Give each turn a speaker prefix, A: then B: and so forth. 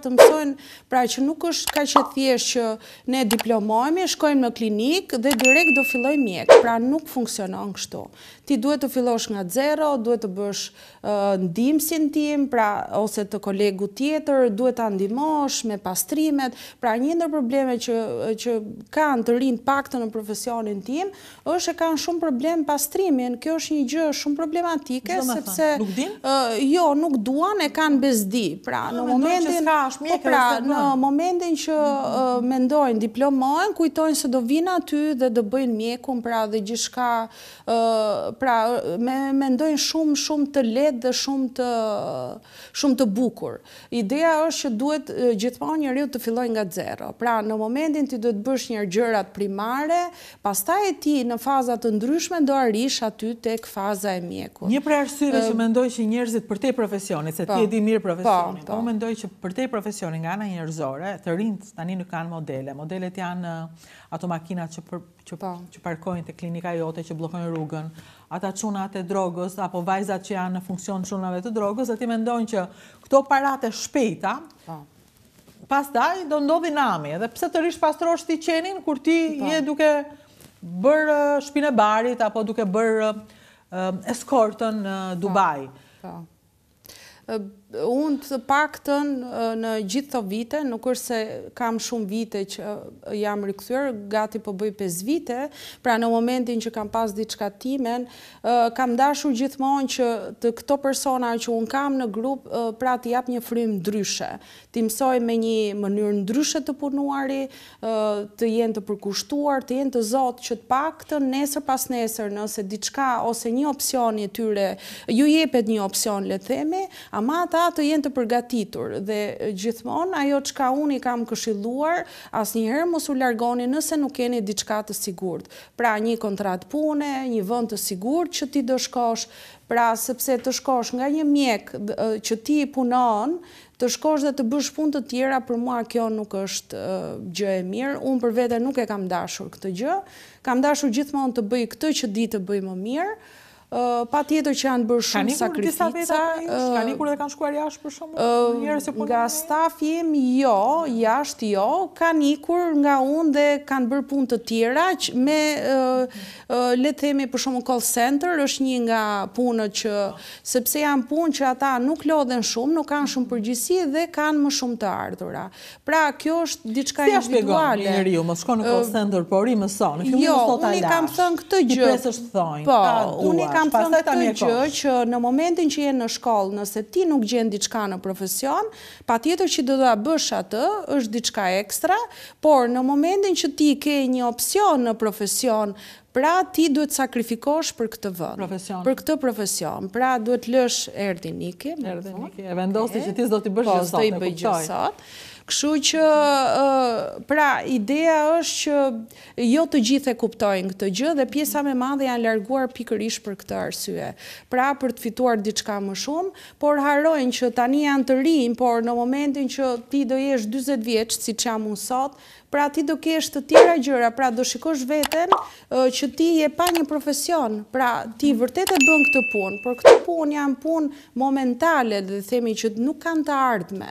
A: të mësojnë, pra që nuk është kaq e thjeshtë që ne diplomohemi, shkojmë në klinikë dhe direkt do fillojmë mjek, pra nuk funksionon kështu. Ti duhet të fillosh nga zero, duhet të bësh ndihmësin tim, pra ose të kolegut tjetër, duhet ta ndihmosh me pastrimet, pra një ndër probleme që kanë të rinjtë të paktën në profesionin tim, Është e kanë shumë problem pastrimin, kjo është një gjë shumë problematike, sepse...
B: Nuk dinë?
A: Jo, nuk duan, e kanë bezdi. Pra, në momentin... Po pra, në momentin që mendojnë, diplomojnë, kujtojnë se do vijnë aty dhe do bëjnë mjekun, pra, dhe gjithçka... Pra, e mendojnë shumë, shumë të lehtë dhe shumë të... Shumë të bukur. Ideja është që duhet gjithmonë njeriu të fillojë nga zero. Pra, në momentin ti duhet bësh një gjërat primare, Pastaj ti në faza të ndryshme do arrish aty tek faza e mjekut.
B: Një prej arsyeve që mendoj që njerëzit përtej profesionit, se ti e di mirë profesionin, unë mendoj që përtej profesionit nga ana njerëzore, të rinjtë tani nuk kanë modele, modelet janë ato makinat që që parkojnë te klinika jote që bllokojnë rrugën, ata çunat e drogës apo vajzat që janë në funksion të çunave të drogës dhe ti mendon që këto paratë e shpejta Pastaj do ndodhë nami, edhe pse të rrish pastrosh ti qenin kur ti, po, je duke bërë shpinë e barit apo duke bërë eskortën në po, Dubai. Po.
A: Unë të paktën në gjithë këto vite, nuk është se kam shumë vite që jam rikthyer, gati po bëj 5 vite, pra në momentin që kam pas diçka timen, Kam dashur gjithmonë që te këto persona që unë kam në grup, pra t'i jap një frymë ndryshe, t'i mësoj me një mënyrë ndryshe të punuari, të jenë të përkushtuar, të jenë të zotë që të paktën nesër pasnesër nëse diçka ose një opsion i tyre ju jepet një opsion le të themi, ama ata të jenë të përgatitur dhe gjithmonë ajo çka unë i kam këshilluar asnjëherë mos u largoni nëse nuk keni diçka të sigurt, Pra një kontratë pune, një vend të sigurt që ti do shkosh, pra sepse të shkosh nga një mjek që ti punon, të shkosh dhe të bësh punë të tjera për mua kjo nuk është gjë e mirë, unë për veten nuk e kam dashur këtë gjë, kam dashur gjithmonë të bëj këtë që di të bëj më mirë, Patjetër që janë bërë shumë sakrifica.
B: Kanë ikur disa veta për ishë? Kanë ikur dhe kanë shkuar jashtë për shembull njerëz e punën?
A: Nga stafi im, jo, jashtë jo. Kanë ikur nga unë dhe kanë bërë punë të tjera, që me, le themi, për shembull call center, është një nga punët që, sepse janë punë që ata nuk lodhen shumë, nuk kanë shumë përgjegjësi dhe kanë më shumë të ardhura. Pra, kjo është diçka individuale.
B: Si ia shpjegon një njeriu, mos shko në call center, por i mëson. Në fillim
A: jo, sot ta lash. Jo, unë i kam thënë këtë gjë. Ti presësh të thonjë. Po, unë i kam thënë këtë gjë që në momentin që je në shkollë, nëse ti nuk gjen diçka në profesion, patjetër që do ta bësh atë, është diçka ekstra, por në momentin që ti ke një opsion në profesion, Pra ti duhet të sakrifikosh për këtë vend.
B: Profesion.
A: Për këtë profesion. Pra duhet të lësh erdhi Niki,
B: erdhi Niki, e vendosi që ti s'do t'i bësh po, gjë sot. Po, s'do
A: i bëj gjë sot. Kështu që pra ideja është që jo të gjithë e kuptojnë këtë gjë dhe pjesa më e madhe janë larguar pikërisht për këtë arsye. Pra për të fituar diçka më shumë, por harrojnë që tani janë të rinj, por në momentin që ti do jesh 40 vjeç, siç jam unë sot, Pra ti do kesh të tjera gjëra, pra do shikosh veten që ti je pa një profesion, pra ti vërtet e bën këtë punë, por këto punë janë punë momentale, dhe themi që nuk kanë të ardhme.